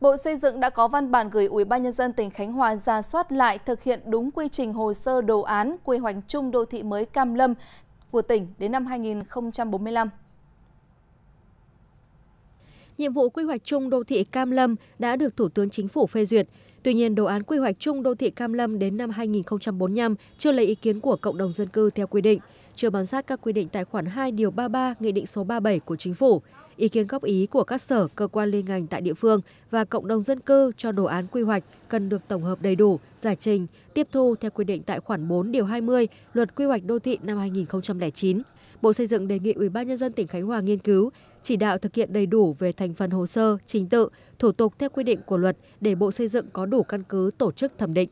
Bộ Xây dựng đã có văn bản gửi Ủy ban nhân dân tỉnh Khánh Hòa ra soát lại thực hiện đúng quy trình hồ sơ đồ án quy hoạch chung đô thị mới Cam Lâm của tỉnh đến năm 2045. Nhiệm vụ quy hoạch chung đô thị Cam Lâm đã được Thủ tướng Chính phủ phê duyệt. Tuy nhiên, đồ án quy hoạch chung đô thị Cam Lâm đến năm 2045 chưa lấy ý kiến của cộng đồng dân cư theo quy định, chưa bám sát các quy định tại khoản 2 điều 33 Nghị định số 37 của Chính phủ ý kiến góp ý của các sở, cơ quan liên ngành tại địa phương và cộng đồng dân cư cho đồ án quy hoạch cần được tổng hợp đầy đủ, giải trình, tiếp thu theo quy định tại khoản 4 điều 20 Luật Quy hoạch đô thị năm 2009. Bộ Xây dựng đề nghị Ủy ban nhân dân tỉnh Khánh Hòa nghiên cứu, chỉ đạo thực hiện đầy đủ về thành phần hồ sơ, trình tự, thủ tục theo quy định của luật để Bộ Xây dựng có đủ căn cứ tổ chức thẩm định.